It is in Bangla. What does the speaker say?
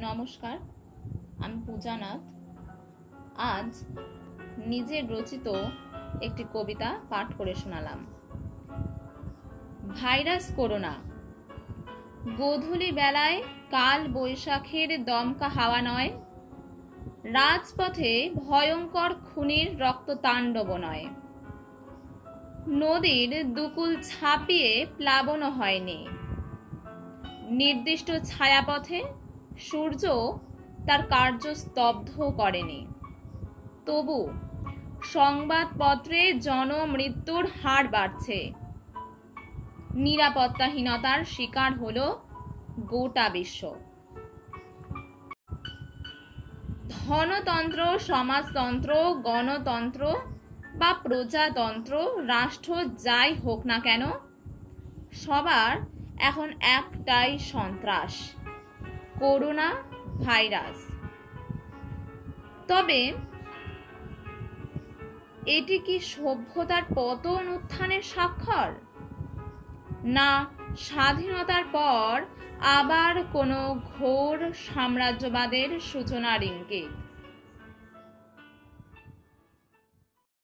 নমস্কার, আমি পূজানাথ আজ নিজের রচিত একটি কবিতা পাঠ করে শোনালাম। Virus corona. গোধূলি বেলায় কাল বৈশাখের দমকা হাওয়া নয়, রাজপথে ভয়ঙ্কর খুনির রক্ততাণ্ডব নয়। নদীর দুকুল ছাপিয়ে প্লাবন হয়নি। নির্দিষ্ট ছায়াপথে সূর্য তার কার্য স্তব্ধ করেনি। তবু সংবাদপত্রে জনমৃত্যুর হার বাড়ছে। নিরাপত্তাহীনতার শিকার হল গোটা বিশ্ব। ধনতন্ত্র, সমাজতন্ত্র, গণতন্ত্র বা প্রজাতন্ত্র, রাষ্ট্র যাই হোক না কেন, সবার এখন একটাই সন্ত্রাস। Corona virus. তবে এটি কি সভ্যতার পতন উত্থানের স্বাক্ষর? না, স্বাধীনতার পর আবার কোনো ঘোর সাম্রাজ্যবাদের সূচনার ইঙ্গিত।